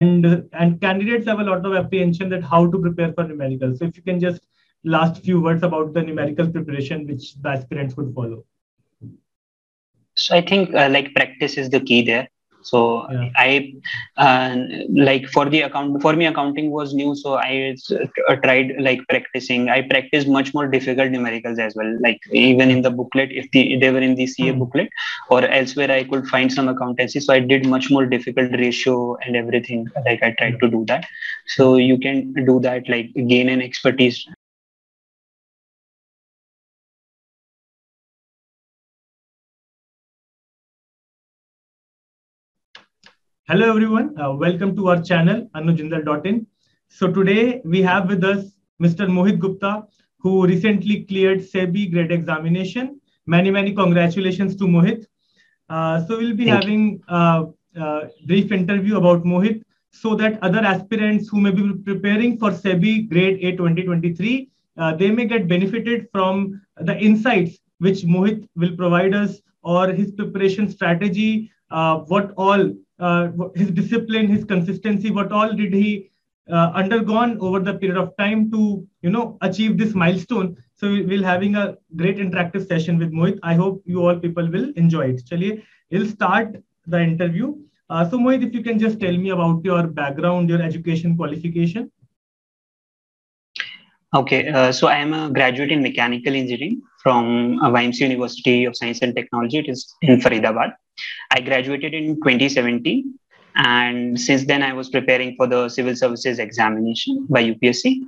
and and candidates have a lot of apprehension that how to prepare for numerical. So if you can just last few words about the numerical preparation which the aspirants could follow. So I think uh, like practice is the key there so yeah. i uh, like for the account for me accounting was new so i uh, tried like practicing i practiced much more difficult numericals as well like even in the booklet if the, they were in the ca mm. booklet or elsewhere i could find some accountancy so i did much more difficult ratio and everything like i tried to do that so you can do that like gain an expertise Hello everyone, uh, welcome to our channel anujjindal.in. So today we have with us Mr. Mohit Gupta who recently cleared SEBI grade examination. Many, many congratulations to Mohit. Uh, so we'll be Thank having a uh, uh, brief interview about Mohit so that other aspirants who may be preparing for SEBI grade A 2023, uh, they may get benefited from the insights which Mohit will provide us or his preparation strategy, uh, what all uh, his discipline, his consistency, what all did he uh, undergone over the period of time to you know achieve this milestone. So we'll having a great interactive session with Mohit. I hope you all people will enjoy it. Chaliye, we'll start the interview. Uh, so Mohit, if you can just tell me about your background, your education qualification. Okay, uh, so I am a graduate in mechanical engineering from uh, YMCA University of Science and Technology. It is in Faridabad. I graduated in 2017, and since then I was preparing for the civil services examination by UPSC.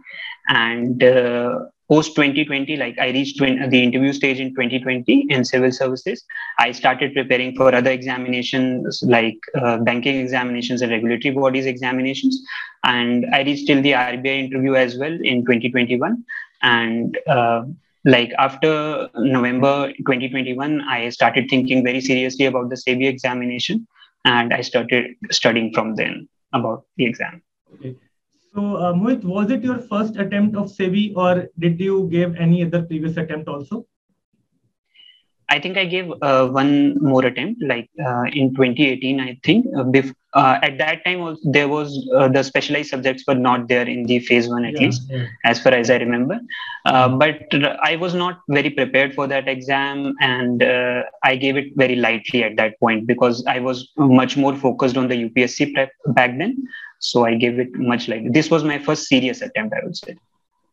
And uh, post 2020, like I reached the interview stage in 2020 in civil services, I started preparing for other examinations like uh, banking examinations and regulatory bodies examinations. And I reached till the RBI interview as well in 2021. And uh, like after November 2021, I started thinking very seriously about the SEBI examination and I started studying from then about the exam. Okay. So, uh, Mohit, was it your first attempt of SEBI or did you give any other previous attempt also? I think I gave uh, one more attempt, like uh, in 2018, I think. Uh, bef- uh, at that time, there was uh, the specialized subjects were not there in the phase one, at yeah, least, yeah. as far as I remember. Uh, but I was not very prepared for that exam, and I gave it very lightly at that point because I was much more focused on the UPSC prep back then. So I gave it much like this was my first serious attempt, I would say.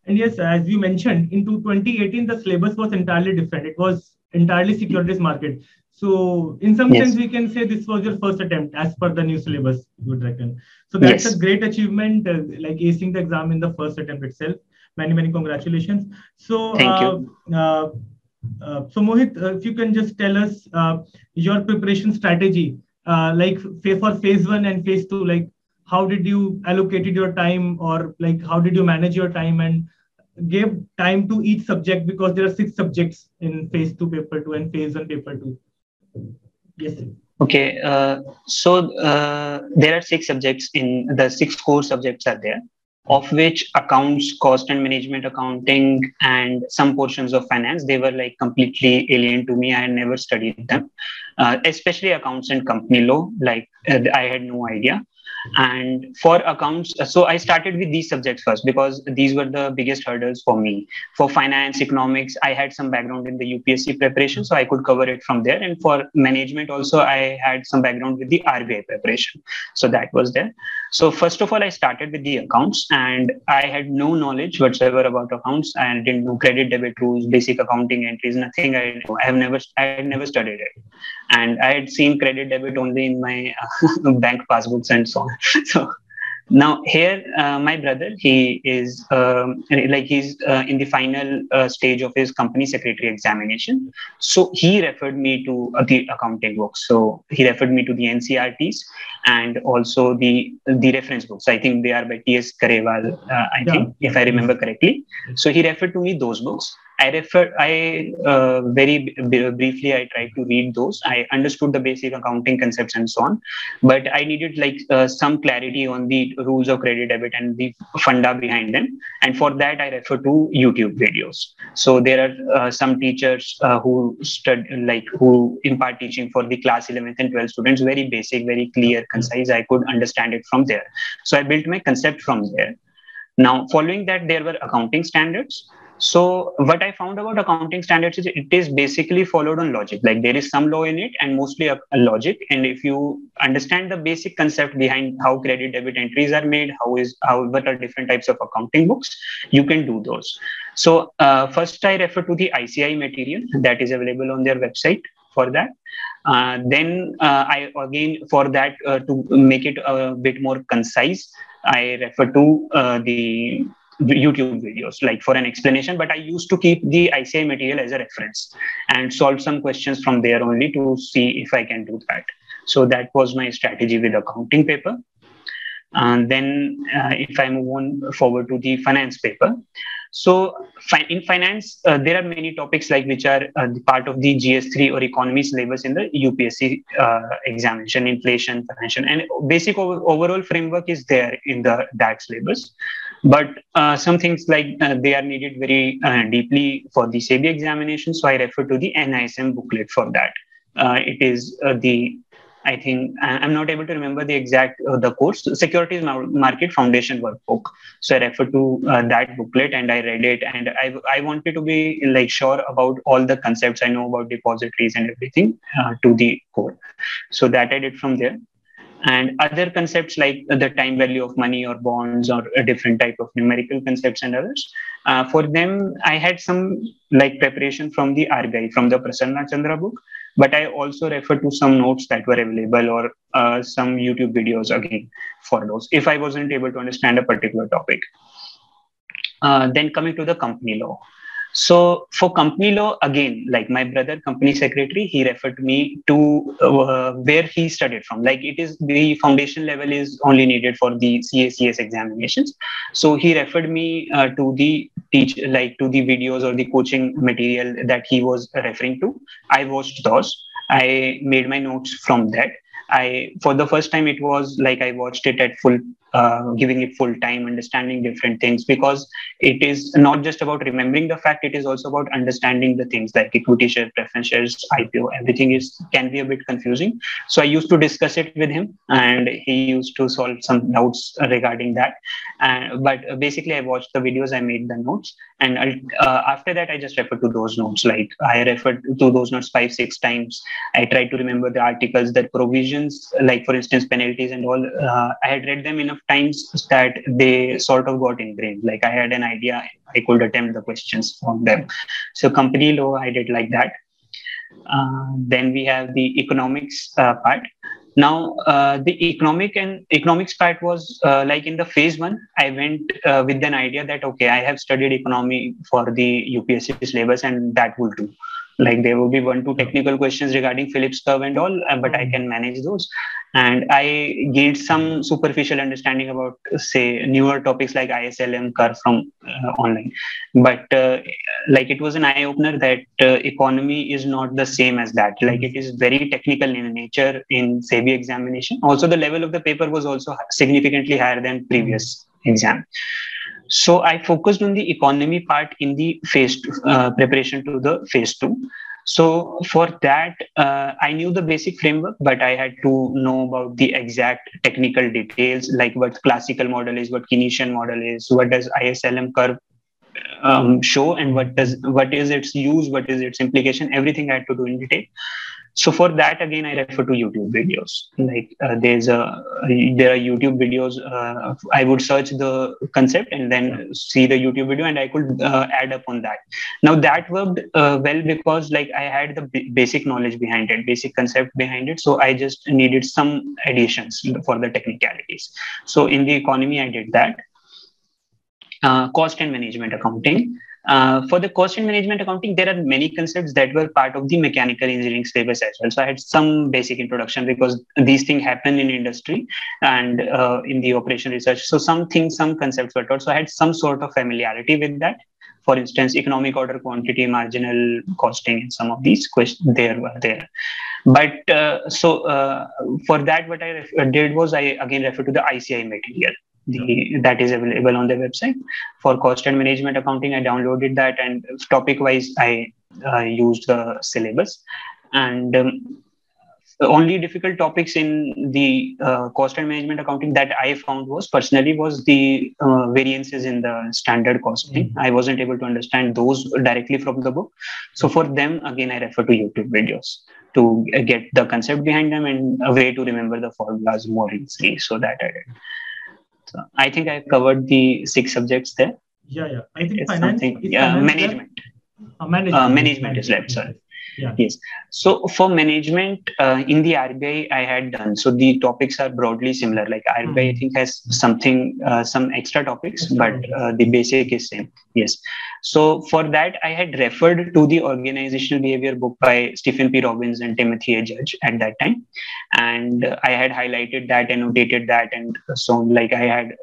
And yes, as you mentioned, into 2018, the syllabus was entirely different. It was entirely securities market. So in some yes. sense, we can say this was your first attempt as per the new syllabus, you would reckon. So that's yes. a great achievement, uh, like acing the exam in the first attempt itself. Many, many congratulations. So, Thank uh, you. Uh, uh, so Mohit, uh, if you can just tell us uh, your preparation strategy, like for phase one and phase two, like how did you allocated your time or like how did you manage your time and gave time to each subject because there are six subjects in phase two paper two and phase one paper two. Yes. Okay, uh, so uh, there are six subjects in the six core subjects are there, of which accounts, cost and management accounting, and some portions of finance. They were like completely alien to me. I had never studied them, uh, especially accounts and company law. Like uh, I had no idea and for accounts so i started with these subjects first because these were the biggest hurdles for me. For finance economics i had some background in the upsc preparation so i could cover it from there. And for management also i had some background with the rbi preparation. So that was there. So first of all i started with the accounts and i had no knowledge whatsoever about accounts and didn't know credit debit rules basic accounting entries nothing. I i have never i had never studied it. And i had seen credit debit only in my bank passbooks and so on so now here uh, my brother he is um, like he's uh, in the final uh, stage of his company secretary examination. So he referred me to uh, the accounting books so he referred me to the ncrts and also the the reference books. I think they are by ts Grewal uh, i yeah. think if i remember correctly. So he referred to me those books I refer, I uh, very b- briefly, I tried to read those. I understood the basic accounting concepts and so on, but I needed like uh, some clarity on the rules of credit debit and the funda behind them. And for that, I refer to YouTube videos. So there are uh, some teachers uh, who study, like who impart teaching for the class 11th and 12th students, very basic, very clear, concise. I could understand it from there. So I built my concept from there. Now, following that, there were accounting standards. So what I found about accounting standards is it is basically followed on logic. Like there is some law in it and mostly a, a, logic. And if you understand the basic concept behind how credit debit entries are made, how is how what are different types of accounting books, you can do those. So uh, first I refer to the ICAI material that is available on their website for that. Uh, then uh, I again for that uh, to make it a bit more concise, I refer to uh, the YouTube videos, like for an explanation, but I used to keep the ICAI material as a reference and solve some questions from there only to see if I can do that. So that was my strategy with accounting paper. And then uh, if I move on forward to the finance paper. So fi- in finance, uh, there are many topics like which are uh, part of the GS3 or economy syllabus in the UPSC uh, examination, inflation, financial, and basic over- overall framework is there in the that syllabus. But uh, some things like uh, they are needed very deeply for the SEBI examination. So I refer to the NISM booklet for that. it is the I think I'm not able to remember the exact uh, the course securities market foundation workbook. So I refer to uh, that booklet and I read it and I I wanted to be like sure about all the concepts I know about depositories and everything uh, to the core. So that I did from there. And other concepts like the time value of money or bonds or a different type of numerical concepts and others. Uh, for them, I had some like preparation from the RBI, from the Prasanna Chandra book but I also refer to some notes that were available or uh, some YouTube videos again for those if I wasn't able to understand a particular topic. Uh, then coming to the company law. So for company law, again, like my brother, company secretary, he referred me to uh, where he studied from. Like it is the foundation level is only needed for the CACS examinations. So he referred me uh, to the teach, like to the videos or the coaching material that he was referring to. I watched those. I made my notes from that. I for the first time it was like I watched it at full uh, giving it full time, understanding different things, because it is not just about remembering the fact; it is also about understanding the things like equity share, preference shares, IPO. Everything is can be a bit confusing. So I used to discuss it with him, and he used to solve some doubts regarding that. Uh, but basically, I watched the videos, I made the notes, and uh, after that, I just referred to those notes. Like I referred to those notes five, six times. I tried to remember the articles, the provisions, like for instance, penalties and all. Uh, I had read them enough times that they sort of got ingrained. Like I had an idea, I could attempt the questions from them. So company law, I did like that. Uh, then we have the economics uh, part. Now, uh, the economic and economics part was uh, like in the phase one, I went uh, with an idea that, okay, I have studied economy for the UPSC syllabus and that will do like there will be one two technical questions regarding phillips curve and all uh, but i can manage those. And i gained some superficial understanding about say newer topics like islm curve from uh, online. But uh, like it was an eye opener that uh, economy is not the same as that. Like it is very technical in nature in sebi examination. Also the level of the paper was also significantly higher than previous exam so I focused on the economy part in the phase two, uh, preparation to the phase two. So for that, uh, I knew the basic framework, but I had to know about the exact technical details, like what classical model is, what Keynesian model is, what does ISLM curve um, show, and what does what is its use, what is its implication. Everything I had to do in detail so for that again i refer to youtube videos. Like uh, there's a there are youtube videos uh, i would search the concept and then see the youtube video and i could uh, add up on that. Now that worked uh, well because like i had the b- basic knowledge behind it basic concept behind it. So i just needed some additions for the technicalities. So in the economy i did that. Uh, cost and management accounting uh, for the cost and management accounting, there are many concepts that were part of the mechanical engineering syllabus as well. So I had some basic introduction because these things happen in industry and uh, in the operation research. So some things, some concepts were taught. So I had some sort of familiarity with that for instance, economic order quantity, marginal costing, and some of these questions there were there. But uh, so uh, for that, what I did was I again referred to the ICAI material. The, that is available on the website for cost and management accounting. I downloaded that and topic wise, I uh, used the syllabus and um, the only difficult topics in the uh, cost and management accounting that I found was personally was the uh, variances in the standard costing. Mm-hmm. I wasn't able to understand those directly from the book. So for them, again, I refer to YouTube videos to get the concept behind them and a way to remember the formulas more easily. So that I did. So I think I covered the six subjects there. Yeah, yeah. I think it's finance. Yeah, management. Uh, management. Uh, management is left. Sorry. Yeah. Yes. So for management uh, in the RBI, I had done. So the topics are broadly similar. Like RBI, mm. I think has something, uh, some extra topics, but uh, the basic is same. Yes. So for that, I had referred to the organizational behavior book by Stephen P. Robbins and Timothy A. Judge at that time, and I had highlighted that, annotated that, and so like I had,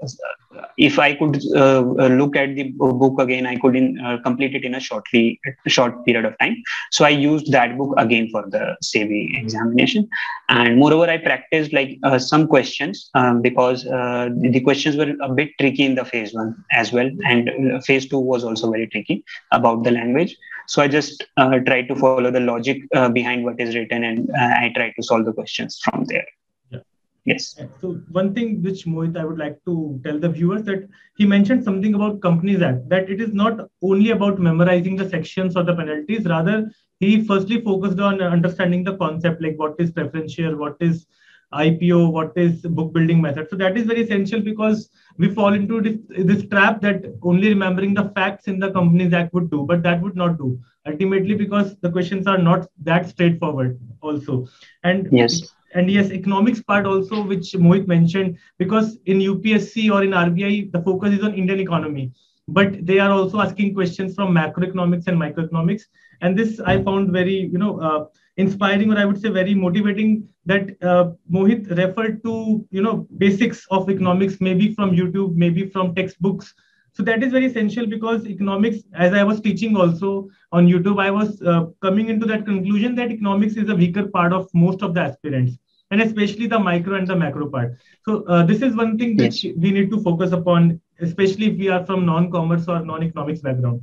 if I could uh, look at the book again, I could in, uh, complete it in a shortly short period of time. So I used that book again for the SEBI examination, and moreover, I practiced like uh, some questions um, because uh, the questions were a bit tricky in the phase one as well, and phase two was also very tricky about the language. So I just uh, try to follow the logic uh, behind what is written and uh, I try to solve the questions from there. Yes. So one thing which Mohit I would like to tell the viewers that he mentioned something about Companies Act that it is not only about memorizing the sections or the penalties. Rather, he firstly focused on understanding the concept like what is preferential, what is IPO, what is book building method. So that is very essential because we fall into this, this trap that only remembering the facts in the Companies Act would do, but that would not do ultimately because the questions are not that straightforward also. And yes. And yes, economics part also, which Mohit mentioned, because in UPSC or in RBI, the focus is on Indian economy, but they are also asking questions from macroeconomics and microeconomics. And this I found very, you know, uh, inspiring or I would say very motivating that uh, Mohit referred to, you know, basics of economics, maybe from YouTube, maybe from textbooks. So that is very essential because economics, as I was teaching also on YouTube, I was uh, coming into that conclusion that economics is a weaker part of most of the aspirants and especially the micro and the macro part. So uh, this is one thing which yes. we need to focus upon, especially if we are from non-commerce or non-economics background.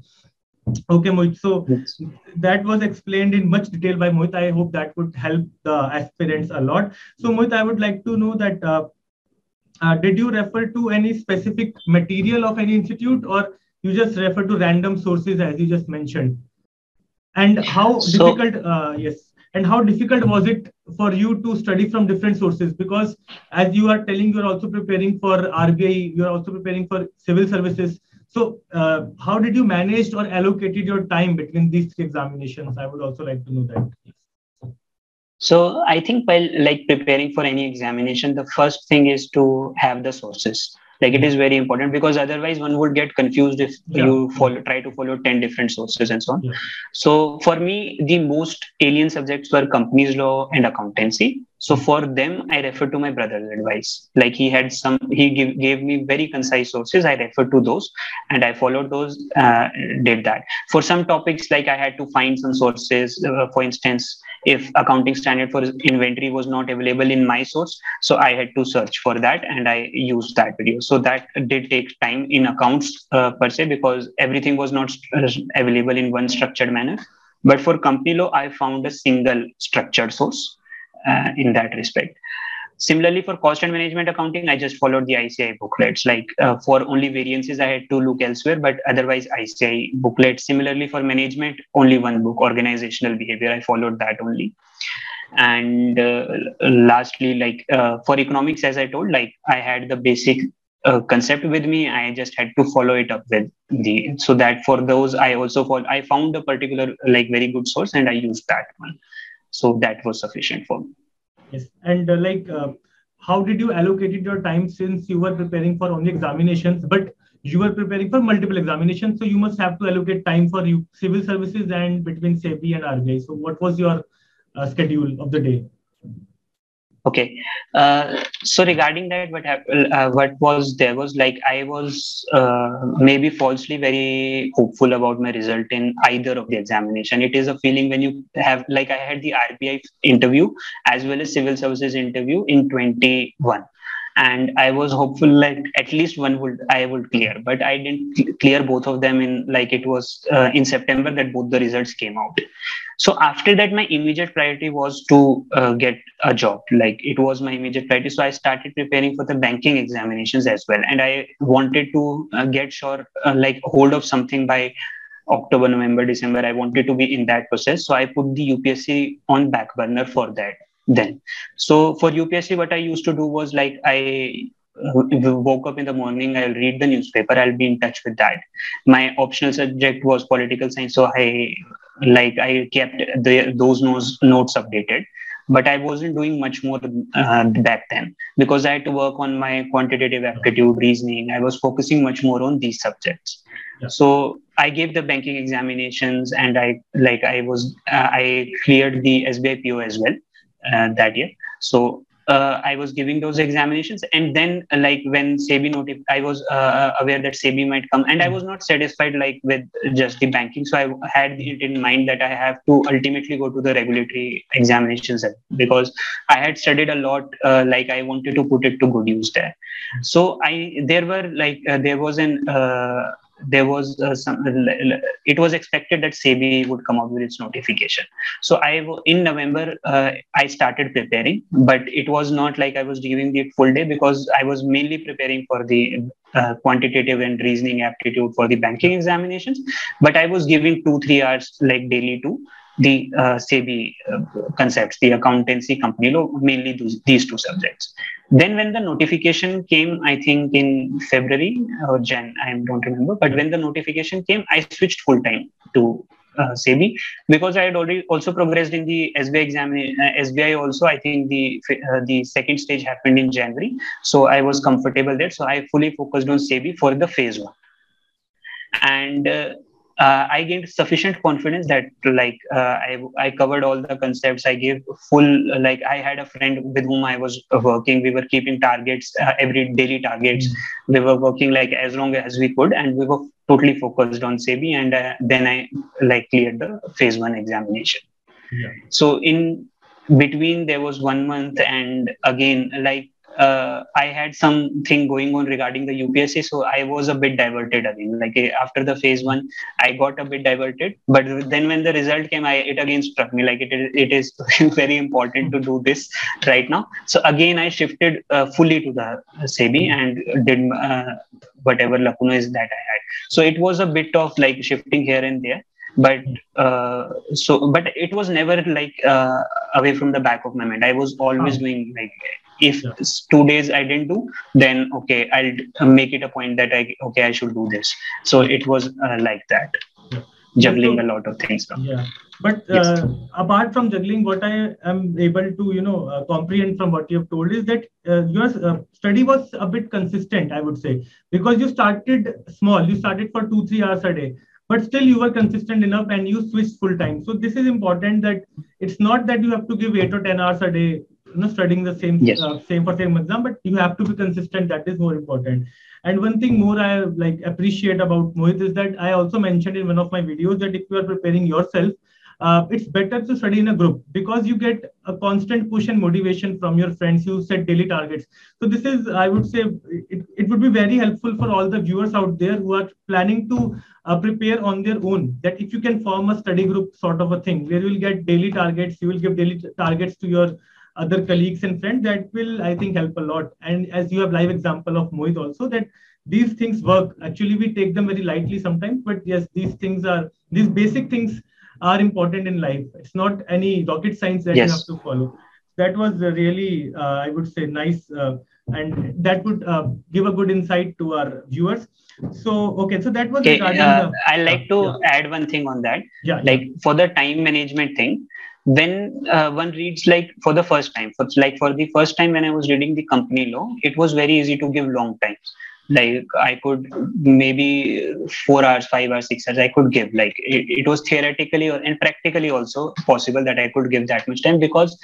Okay, Mohit. So yes. that was explained in much detail by Mohit. I hope that would help the aspirants a lot. So Mohit, I would like to know that uh, uh, did you refer to any specific material of any institute or you just refer to random sources as you just mentioned? And how so, difficult, uh, yes, and how difficult was it for you to study from different sources? Because as you are telling, you're also preparing for RBI, you're also preparing for civil services so, uh, how did you manage or allocated your time between these three examinations? I would also like to know that. So, I think while like preparing for any examination, the first thing is to have the sources like it is very important because otherwise one would get confused if yeah. you follow try to follow 10 different sources and so on yeah. so for me the most alien subjects were companies law and accountancy so for them i refer to my brother's advice. Like he had some he give, gave me very concise sources. I referred to those and i followed those uh, did that. For some topics like i had to find some sources. Uh, for instance if accounting standard for inventory was not available in my source so i had to search for that and i used that video. So that did take time in accounts uh, per se because everything was not available in one structured manner. But for company law i found a single structured source uh, in that respect Similarly, for cost and management accounting, I just followed the ICAI booklets. Like uh, for only variances, I had to look elsewhere, but otherwise, ICAI booklet. Similarly, for management, only one book, organizational behavior. I followed that only. And uh, lastly, like uh, for economics, as I told, like I had the basic uh, concept with me. I just had to follow it up with the so that for those, I also follow, I found a particular like very good source and I used that one. So that was sufficient for me. Yes, and uh, like, uh, how did you allocated your time since you were preparing for only examinations, but you were preparing for multiple examinations, so you must have to allocate time for you civil services and between SEBI and RBI. So, what was your uh, schedule of the day? Okay. Uh, so regarding that, what happened, uh, what was there was like I was uh, maybe falsely very hopeful about my result in either of the examination. It is a feeling when you have like I had the RBI interview as well as civil services interview in 21 and i was hopeful like at least one would i would clear but i didn't clear both of them in like it was uh, in september that both the results came out. So after that my immediate priority was to uh, get a job. Like it was my immediate priority. So i started preparing for the banking examinations as well. And i wanted to uh, get sure uh, like hold of something by October, November, December. I wanted to be in that process. So I put the UPSC on back burner for that then. So for UPSC, what I used to do was like I uh, woke up in the morning, I'll read the newspaper, I'll be in touch with that. My optional subject was political science, so I like I kept the, those notes, notes updated. But I wasn't doing much more uh, back then because I had to work on my quantitative aptitude, reasoning. I was focusing much more on these subjects. Yeah. So I gave the banking examinations, and I like I was uh, I cleared the SBI PO as well that year. So uh, I was giving those examinations, and then uh, like when SEBI notified, I was uh, aware that SEBI might come, and I was not satisfied like with just the banking. So I had it in mind that I have to ultimately go to the regulatory examinations because I had studied a lot. Uh, like I wanted to put it to good use there. So I there were like uh, there was an there was uh, some it was expected that sebi would come out with its notification. So i in november uh, i started preparing but it was not like i was giving it full day because i was mainly preparing for the uh, quantitative and reasoning aptitude for the banking examinations. But i was giving 2 3 hours like daily to the uh, SEBI uh, concepts, the accountancy company law, mainly those, these two subjects. Then when the notification came, I think in February or Jan, I don't remember, but when the notification came, I switched full time to uh, SEBI because I had already also progressed in the SBI examination. Uh, SBI also, I think the uh, the second stage happened in January, so I was comfortable there. So I fully focused on SEBI for the phase one, and uh, I gained sufficient confidence that like uh, I, I covered all the concepts. I gave full like I had a friend with whom I was working. We were keeping targets uh, every daily targets. Mm-hmm. We were working like as long as we could, and we were totally focused on SEBI. And uh, then I like cleared the phase one examination. Yeah. So in between there was one month, and again like uh, I had something going on regarding the UPSC, so I was a bit diverted again. Like eh, after the phase one, I got a bit diverted, but then when the result came, I, it again struck me like it is, it is very important to do this right now. So again, I shifted uh, fully to the SEBI and did uh, whatever lacuna is that I had. So it was a bit of like shifting here and there but uh, so but it was never like uh, away from the back of my mind i was always oh. doing like if yeah. two days i didn't do then okay i'll make it a point that i okay i should do this so it was uh, like that yeah. juggling so, a lot of things yeah but yes. uh, apart from juggling what i am able to you know uh, comprehend from what you have told is that uh, your uh, study was a bit consistent i would say because you started small you started for 2 3 hours a day but still you were consistent enough and you switched full time so this is important that it's not that you have to give 8 or 10 hours a day you know studying the same yes. uh, same for same exam but you have to be consistent. That is more important. And one thing more i like appreciate about mohit is that i also mentioned in one of my videos that if you are preparing yourself uh, it's better to study in a group because you get a constant push and motivation from your friends. You set daily targets. So this is i would say it, it would be very helpful for all the viewers out there who are planning to uh, prepare on their own that if you can form a study group sort of a thing where you will get daily targets you will give daily targets to your other colleagues and friends that will i think help a lot and as you have live example of mohit also that these things work actually we take them very lightly sometimes but yes these things are these basic things are important in life it's not any rocket science that yes. you have to follow that was really uh, i would say nice uh, and that would uh, give a good insight to our viewers so okay so that was okay, uh, i like to yeah. add one thing on that yeah like yeah. for the time management thing when uh, one reads like for the first time for like for the first time when i was reading the company law it was very easy to give long times like i could maybe four hours five hours six hours i could give. Like it, it was theoretically and practically also possible that i could give that much time because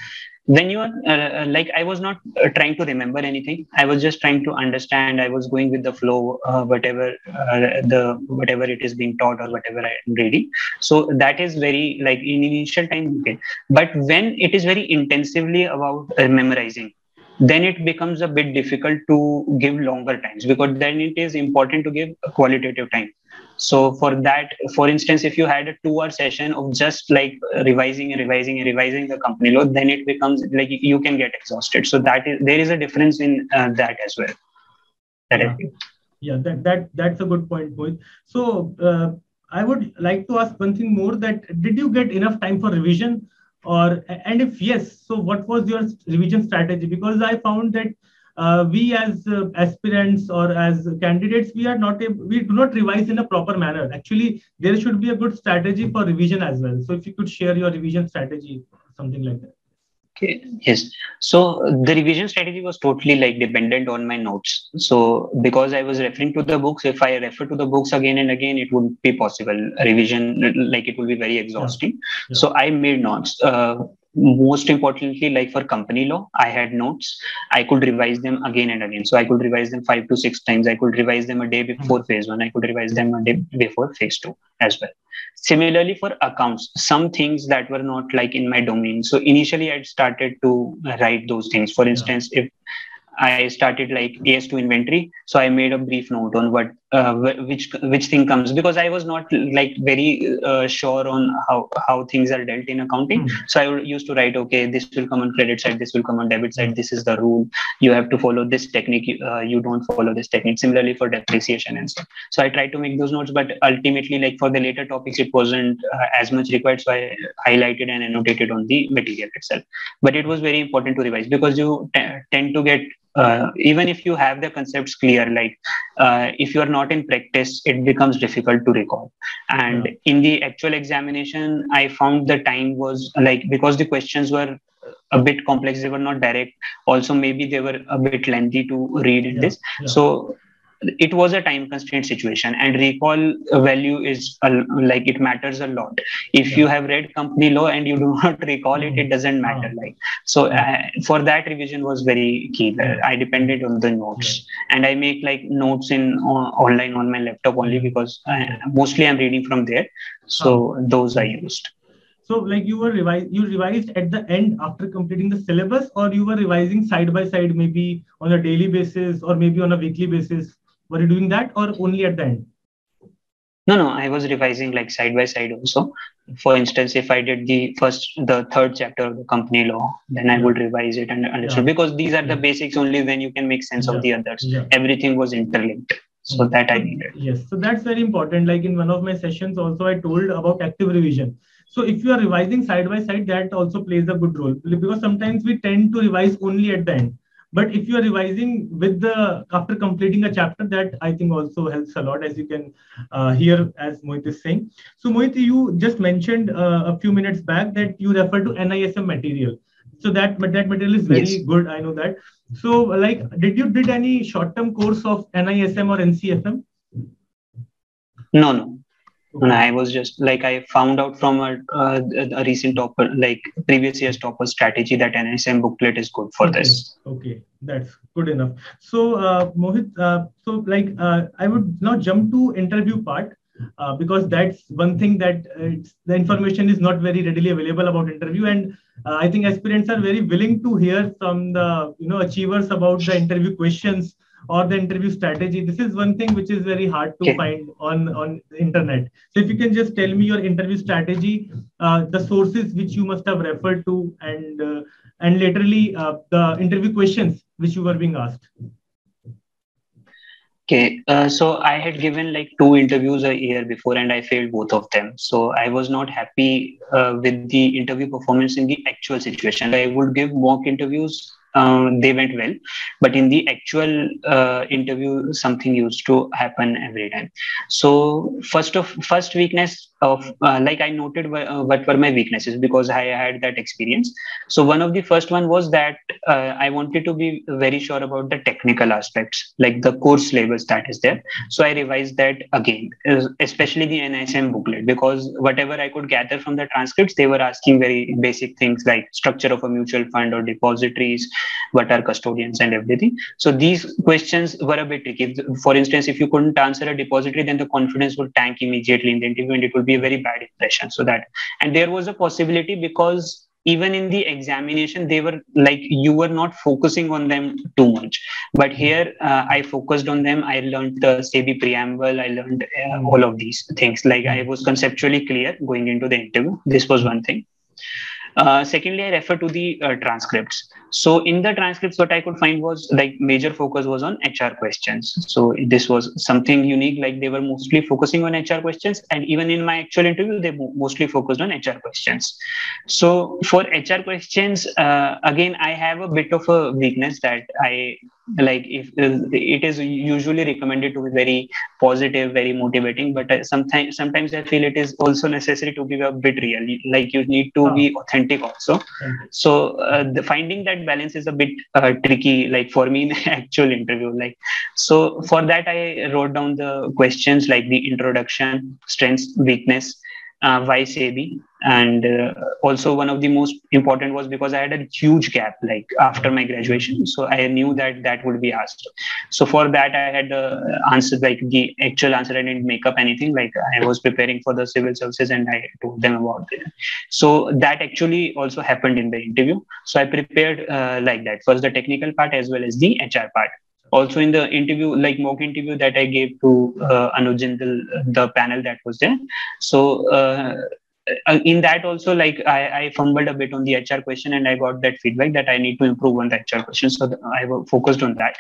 when you are uh, uh, like i was not uh, trying to remember anything. I was just trying to understand. I was going with the flow uh, whatever uh, the whatever it is being taught or whatever i am reading. So that is very like in initial time okay. But when it is very intensively about uh, memorizing then it becomes a bit difficult to give longer times because then it is important to give qualitative time. So for that for instance if you had a two hour session of just like revising and revising and revising the company law then it becomes like you can get exhausted. So that is there is a difference in uh, that as well. That yeah. yeah that that that's a good point Mohit. so uh, i would like to ask one thing more that did you get enough time for revision or and if yes so what was your revision strategy? Because i found that uh, we as uh, aspirants or as candidates we are not able, we do not revise in a proper manner. Actually there should be a good strategy for revision as well. So if you could share your revision strategy something like that okay yes. So the revision strategy was totally like dependent on my notes. So because i was referring to the books if i refer to the books again and again it wouldn't be possible. Revision like it will be very exhausting. Yeah. Yeah. so i made notes. Uh, most importantly like for company law i had notes i could revise them again and again so i could revise them five to six times i could revise them a day before mm-hmm. phase one i could revise them a day before phase two as well similarly for accounts some things that were not like in my domain so initially i started to write those things for instance yeah. if I started like AS2 inventory. So I made a brief note on what uh, which which thing comes because I was not like very uh, sure on how how things are dealt in accounting. Mm-hmm. So I used to write, okay, this will come on credit side, this will come on debit side. This is the rule. You have to follow this technique. Uh, you don't follow this technique. Similarly for depreciation and stuff. So I tried to make those notes, but ultimately, like for the later topics, it wasn't uh, as much required. So I highlighted and annotated on the material itself. But it was very important to revise because you t- tend to get uh, even if you have the concepts clear like uh, if you are not in practice it becomes difficult to recall and yeah. in the actual examination i found the time was like because the questions were a bit complex they were not direct also maybe they were a bit lengthy to read yeah. this yeah. so it was a time constraint situation and recall value is a, like it matters a lot. If yeah. you have read company law and you do not recall it it doesn't hmm. matter uh-huh. like so hmm. uh, for that revision was very key. Hmm. I depended on the notes and i make like notes in online on my laptop only because I, mostly i'm reading from there. So those i used. So like you were revised you revised at the end after completing the syllabus or you were revising side by side maybe on a daily basis or maybe on a weekly basis were you doing that or only at the end? No, no, I was revising like side by side also. For instance, if I did the first, the third chapter of the company law, then I would revise it and understand yeah. because these are the basics only when you can make sense yeah. of the others. Yeah. Everything was interlinked. So mm-hmm. that I needed. Yes, so that's very important. Like in one of my sessions, also I told about active revision. So if you are revising side by side, that also plays a good role because sometimes we tend to revise only at the end but if you are revising with the after completing a chapter that i think also helps a lot as you can uh, hear as mohit is saying. So mohit you just mentioned uh, a few minutes back that you refer to nism material. So that that material is very yes. good i know that. So like did you did any short term course of nism or ncfm no no and I was just like I found out from a, a, a, recent topper, like previous year's topper strategy that nism booklet is good for okay. this. Okay, that's good enough. So uh, Mohit, uh, so like uh, I would now jump to interview part. Uh, because that's one thing that uh, the information is not very readily available about interview and uh, i think aspirants are very willing to hear from the you know achievers about the interview questions or the interview strategy this is one thing which is very hard to okay. find on on internet so if you can just tell me your interview strategy uh, the sources which you must have referred to and uh, and literally uh, the interview questions which you were being asked Okay, uh, so I had given like two interviews a year before and I failed both of them. So I was not happy uh, with the interview performance in the actual situation. I would give mock interviews uh, they went well. But in the actual uh, interview something used to happen every time. So first of first weakness of uh, like i noted uh, what were my weaknesses because i had that experience. So one of the first one was that uh, i wanted to be very sure about the technical aspects like the course syllabus that is there. So i revised that again especially the nism booklet because whatever i could gather from the transcripts they were asking very basic things like structure of a mutual fund or depositories what are custodians and everything. So these questions were a bit tricky. For instance if you couldn't answer a depository then the confidence would tank immediately in the interview and it would be a very bad impression. So that and there was a possibility because even in the examination they were like you were not focusing on them too much. But here uh, i focused on them. I learned the sebi preamble. I learned uh, all of these things. Like i was conceptually clear going into the interview. This was one thing secondly, I refer to the uh, transcripts. So in the transcripts, what I could find was like major focus was on HR questions. So this was something unique. Like they were mostly focusing on HR questions, and even in my actual interview, they mostly focused on HR questions. So for HR questions, uh, again, I have a bit of a weakness that I like if it is usually recommended to be very positive very motivating but sometimes sometimes i feel it is also necessary to be a bit real like you need to oh. be authentic also so uh, the finding that balance is a bit uh, tricky like for me in actual interview like so for that i wrote down the questions like the introduction strengths weakness uh, why SEBI. And uh, also one of the most important was because I had a huge gap like after my graduation. So I knew that that would be asked. So for that, I had the answer, like the actual answer. I didn't make up anything. Like I was preparing for the civil services and I told them about it. So that actually also happened in the interview. So I prepared uh, like that. First the technical part as well as the HR part also in the interview like mock interview that i gave to uh, anuj the panel that was there. So uh, uh, in that also like I, I fumbled a bit on the hr question and i got that feedback that i need to improve on the hr question. So i focused on that.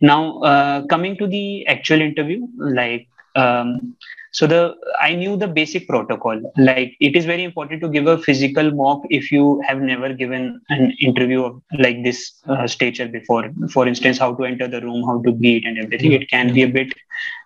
Now uh, coming to the actual interview like um, so the i knew the basic protocol. Like it is very important to give a physical mock if you have never given an interview of like this uh, stature before. For instance how to enter the room how to greet and everything. It can be a bit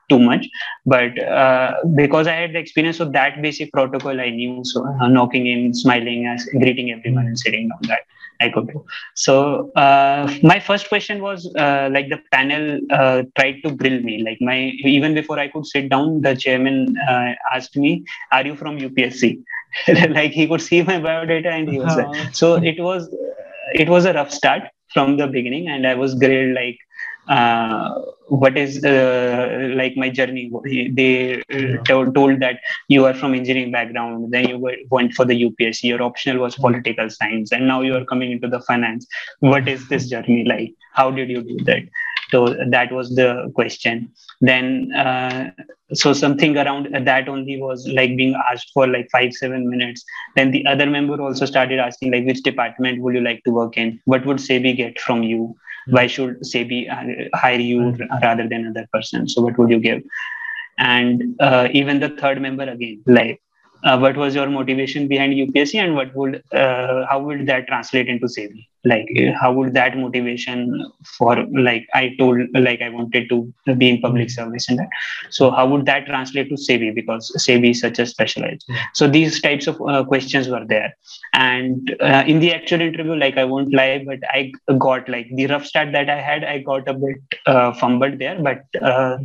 too much but uh, because i had the experience of that basic protocol i knew so uh, knocking in smiling as greeting everyone and sitting down that I could do. So uh, my first question was uh, like the panel uh, tried to grill me. Like my even before I could sit down, the chairman uh, asked me, "Are you from UPSC?" like he could see my biodata and he was uh-huh. so it was it was a rough start from the beginning, and I was grilled like uh, what is uh, like my journey? They uh, told, told that you are from engineering background then you went for the upsc your optional was political science and now you are coming into the finance. What is this journey like? How did you do that? So that was the question. Then uh, so something around that only was like being asked for like five seven minutes. Then the other member also started asking like which department would you like to work in? What would sebi get from you why should sebi hire you rather than other person? So what would you give? And uh, even the third member again like uh, what was your motivation behind upsc and what would uh, how would that translate into sebi like how would that motivation for like i told like i wanted to be in public service and that. So how would that translate to sebi? Because sebi is such a specialized. So these types of uh, questions were there. And uh, in the actual interview like i won't lie but i got like the rough start that i had i got a bit uh, fumbled there. But uh,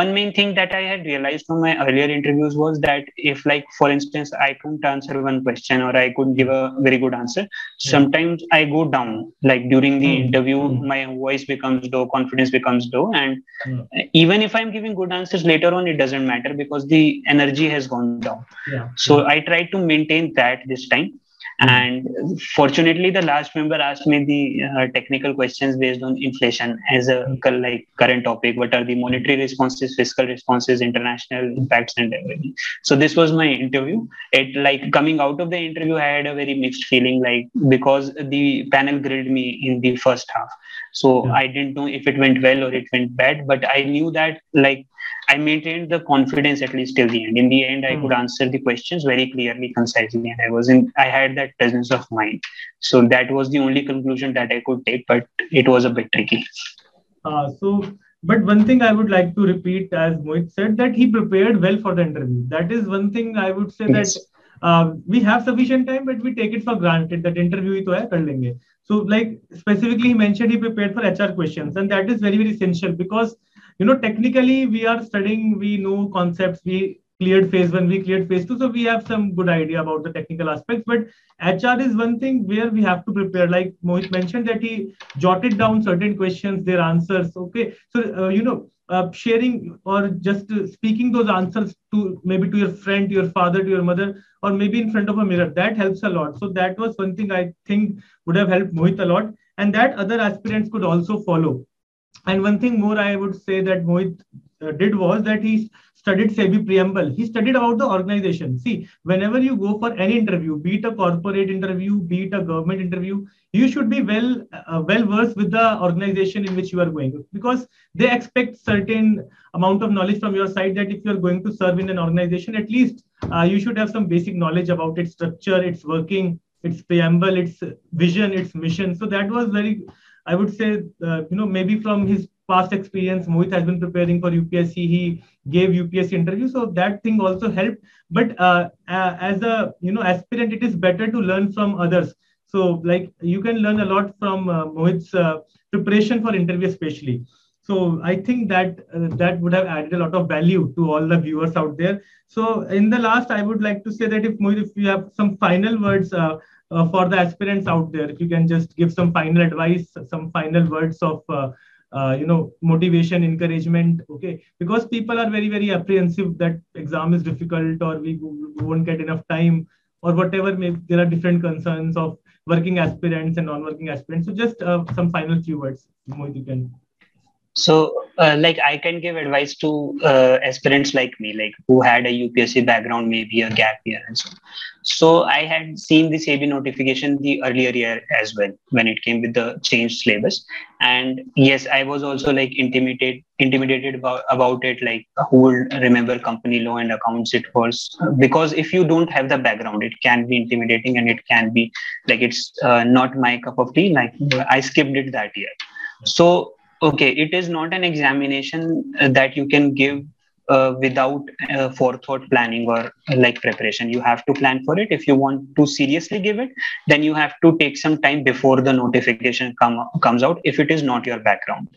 one main thing that i had realized from my earlier interviews was that if like for instance i couldn't answer one question or i couldn't give a very good answer sometimes i I go down, like during the mm. interview, mm. my voice becomes low, confidence becomes low. And mm. even if I'm giving good answers later on, it doesn't matter because the energy has gone down. Yeah. So I try to maintain that this time. Hmm. And fortunately, the last member asked me the uh, technical questions based on inflation as a hmm. like current topic. What are the monetary responses, fiscal responses, international impacts, and everything. So this was my interview. It like coming out of the interview, I had a very mixed feeling, like because the panel grilled me in the first half. So yeah. I didn't know if it went well or it went bad, but I knew that like I maintained the confidence at least till the end. In the end, I mm. could answer the questions very clearly, concisely, and I was in. I had that presence of mind. So that was the only conclusion that I could take, but it was a bit tricky. Uh, so, but one thing I would like to repeat, as Mohit said, that he prepared well for the interview. That is one thing I would say yes. that uh, we have sufficient time, but we take it for granted that interview to kar lenge. So, like specifically, he mentioned he prepared for HR questions, and that is very very essential because you know technically we are studying, we know concepts, we cleared phase one, we cleared phase two, so we have some good idea about the technical aspects. But HR is one thing where we have to prepare. Like Mohit mentioned that he jotted down certain questions, their answers. Okay, so uh, you know uh, sharing or just uh, speaking those answers to maybe to your friend, to your father, to your mother, or maybe in front of a mirror. That helps a lot. So that was one thing I think would have helped Mohit a lot, and that other aspirants could also follow. And one thing more I would say that Mohit uh, did was that he studied SEBI preamble. He studied about the organization. See, whenever you go for any interview, be it a corporate interview, be it a government interview, you should be well uh, well versed with the organization in which you are going because they expect certain amount of knowledge from your side that if you are going to serve in an organization at least uh, you should have some basic knowledge about its structure its working its preamble its vision its mission so that was very i would say uh, you know maybe from his past experience mohit has been preparing for upsc he gave upsc interview so that thing also helped but uh, as a you know aspirant it is better to learn from others so like you can learn a lot from uh, Mohit's uh, preparation for interview, especially. So I think that uh, that would have added a lot of value to all the viewers out there. So in the last, I would like to say that if Mohit, if you have some final words uh, for the aspirants out there, if you can just give some final advice, some final words of uh, uh, you know motivation encouragement okay because people are very very apprehensive that exam is difficult or we, we won't get enough time or whatever maybe there are different concerns of working aspirants and non-working aspirants. So just uh, some final few words, Mohit, you can. So, uh, like, I can give advice to uh, aspirants like me, like who had a UPSC background, maybe a gap year and so. So, I had seen the SEBI notification the earlier year as well when it came with the changed syllabus, and yes, I was also like intimidated, intimidated about about it. Like, who will remember company law and accounts? It was because if you don't have the background, it can be intimidating and it can be like it's uh, not my cup of tea. Like, I skipped it that year. So okay it is not an examination uh, that you can give uh, without uh, forethought planning or uh, like preparation. You have to plan for it. If you want to seriously give it then you have to take some time before the notification come comes out if it is not your background.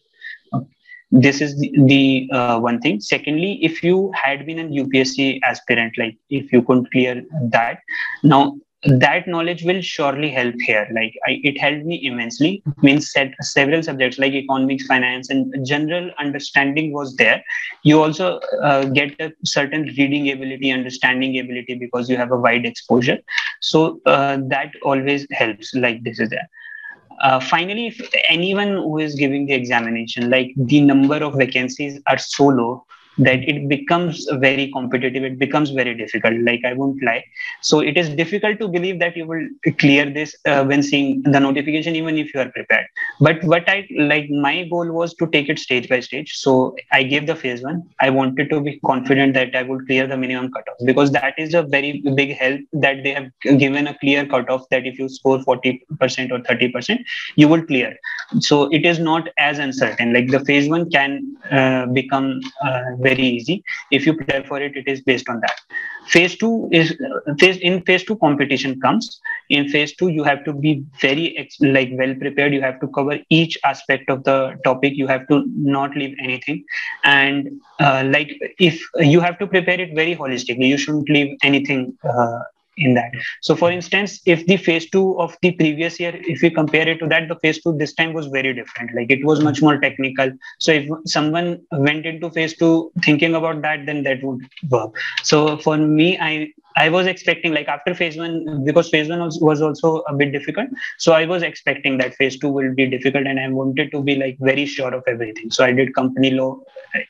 This is the, the uh, one thing. Secondly if you had been an upsc aspirant like if you couldn't clear that. Now that knowledge will surely help here. Like I, it helped me immensely. Means set several subjects like economics finance and general understanding was there. You also uh, get a certain reading ability understanding ability because you have a wide exposure. So uh, that always helps like this is there. Uh, finally if anyone who is giving the examination like the number of vacancies are so low that it becomes very competitive it becomes very difficult like i won't lie. So it is difficult to believe that you will clear this uh, when seeing the notification even if you are prepared. But what i like my goal was to take it stage by stage. So i gave the phase one. I wanted to be confident that i would clear the minimum cutoff because that is a very big help that they have given a clear cutoff that if you score 40% or 30% you will clear. So it is not as uncertain. Like the phase one can uh, become uh, very easy. If you prepare for it it is based on that. Phase two is phase in phase two competition comes. In phase two you have to be very like well prepared. You have to cover each aspect of the topic. You have to not leave anything. And uh, like if you have to prepare it very holistically you shouldn't leave anything uh, in that. So, for instance, if the phase two of the previous year, if we compare it to that, the phase two this time was very different. Like it was much more technical. So, if someone went into phase two thinking about that, then that would work. So, for me, I I was expecting like after phase one because phase one was, was also a bit difficult. So I was expecting that phase two will be difficult, and I wanted to be like very sure of everything. So I did company law.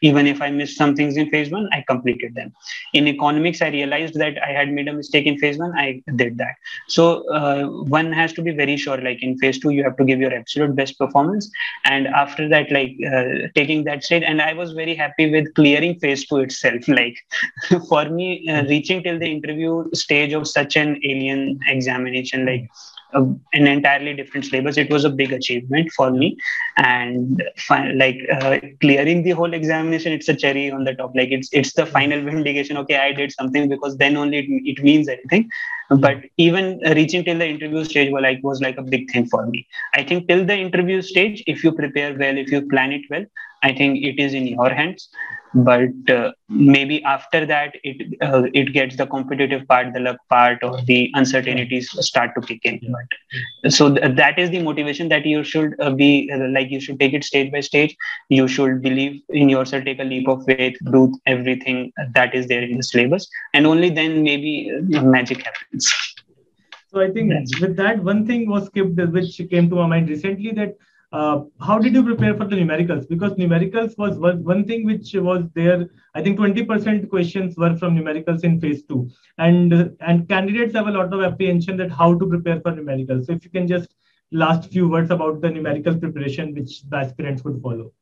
Even if I missed some things in phase one, I completed them. In economics, I realized that I had made a mistake in phase one. I did that. So uh, one has to be very sure. Like in phase two, you have to give your absolute best performance, and after that, like uh, taking that stage. And I was very happy with clearing phase two itself. Like for me, uh, reaching till the interview stage of such an alien examination, like uh, an entirely different syllabus, it was a big achievement for me. And like uh, clearing the whole examination, it's a cherry on the top. Like it's it's the final vindication. Okay, I did something because then only it, it means anything. But even reaching till the interview stage was like was like a big thing for me. I think till the interview stage, if you prepare well, if you plan it well, I think it is in your hands. But uh, maybe after that it uh, it gets the competitive part the luck part or the uncertainties start to kick in. But so th- that is the motivation that you should uh, be uh, like you should take it stage by stage. You should believe in yourself take a leap of faith do everything that is there in the syllabus. And only then maybe uh, magic happens. So i think with that one thing was skipped which came to my mind recently that uh, how did you prepare for the numericals? Because numericals was, one thing which was there. I think 20% questions were from numericals in phase two, and and candidates have a lot of apprehension that how to prepare for numericals. So if you can just last few words about the numerical preparation which the aspirants would follow.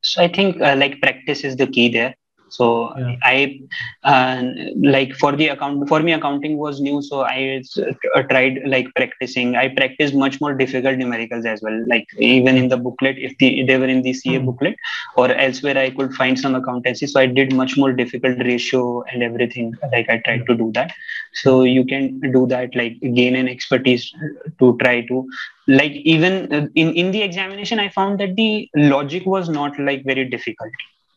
So I think uh, like practice is the key there so yeah. i uh, like for the account for me accounting was new so i uh, tried like practicing i practiced much more difficult numericals as well like even in the booklet if the, they were in the ca mm. booklet or elsewhere i could find some accountancy so i did much more difficult ratio and everything like i tried to do that so you can do that like gain an expertise to try to like even uh, in in the examination i found that the logic was not like very difficult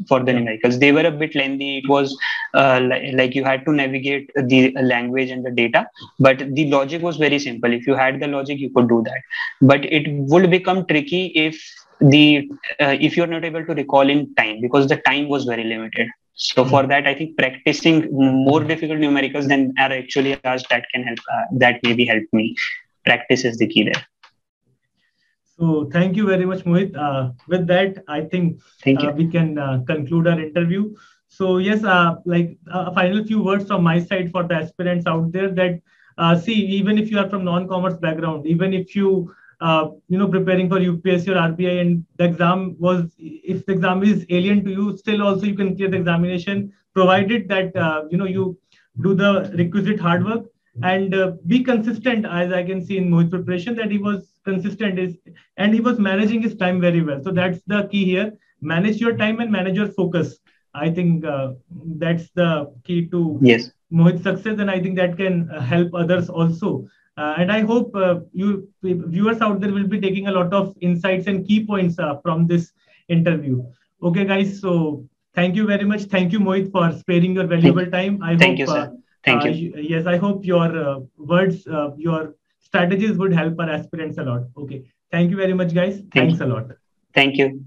for the numericals. They were a bit lengthy. It was uh, li- like you had to navigate the language and the data, but the logic was very simple. If you had the logic, you could do that. But it would become tricky if the uh, if you're not able to recall in time because the time was very limited. So for that, I think practicing more difficult numericals than are actually asked that can help. Uh, that maybe help me. Practice is the key there. So thank you very much, Mohit. Uh, with that, I think uh, we can uh, conclude our interview. So yes, uh, like a final few words from my side for the aspirants out there that uh, see, even if you are from non-commerce background, even if you uh, you know preparing for UPSC or RBI and the exam was if the exam is alien to you, still also you can clear the examination, provided that you know you do the requisite hard work and be consistent as I can see in Mohit preparation that he was consistent is and he was managing his time very well. So that's the key here. Manage your time and manage your focus. I think uh, that's the key to yes. Mohit's success and i think that can uh, help others also. Uh, and i hope uh, you viewers out there will be taking a lot of insights and key points uh, from this interview. Okay guys so thank you very much. Thank you mohit for sparing your valuable time. I thank hope you, sir. Uh, thank you. yes i hope your words your strategies would help our aspirants a lot. Okay. Thank you very much, guys. Thank Thanks you. a lot. Thank you.